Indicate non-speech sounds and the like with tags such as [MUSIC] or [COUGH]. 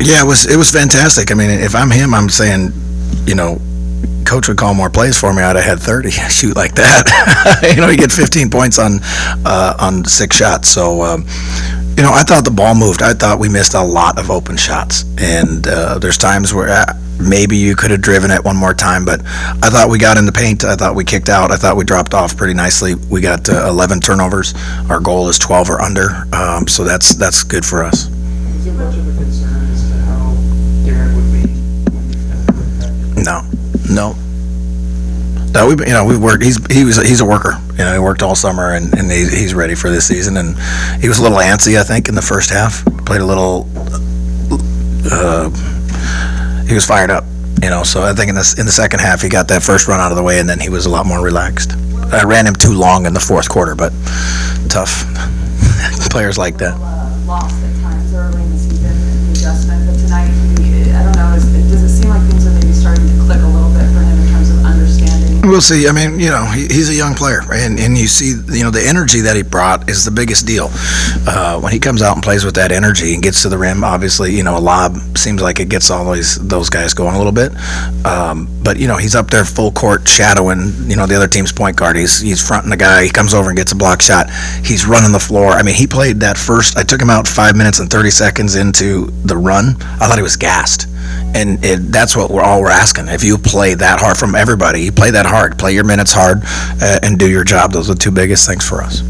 Yeah, it was it was fantastic. I mean, if I'm him, I'm saying, you know, coach would call more plays for me. I'd have had 30 [LAUGHS] shoot like that. [LAUGHS] you know, you get 15 points on uh, on six shots. So, um, you know, I thought the ball moved. I thought we missed a lot of open shots, and uh, there's times where. Uh, maybe you could have driven it one more time, but I thought we got in the paint. I thought we kicked out. I thought we dropped off pretty nicely. We got uh, 11 turnovers. Our goal is 12 or under, um, so that's that's good for us. No, we, you know, we worked. He's he was he's a worker. You know, he worked all summer, and, and he, he's ready for this season. And he was a little antsy, I think, in the first half. Played a little. Uh, he was fired up, you know. So I think in this in the second half, he got that first run out of the way, and then he was a lot more relaxed. I ran him too long in the fourth quarter, but tough. [LAUGHS] Players like that. We'll see. I mean, you know, he, he's a young player, and, and you see, you know, the energy that he brought is the biggest deal. Uh, when he comes out and plays with that energy and gets to the rim, obviously, you know, a lob seems like it gets all these those guys going a little bit. Um, but you know, he's up there full court shadowing, you know, the other team's point guard. He's he's fronting the guy. He comes over and gets a block shot. He's running the floor. I mean, he played that first. I took him out five minutes and thirty seconds into the run. I thought he was gassed and it, that's what we're all we're asking. If you play that hard from everybody, play that hard, play your minutes hard, uh, and do your job. Those are the two biggest things for us.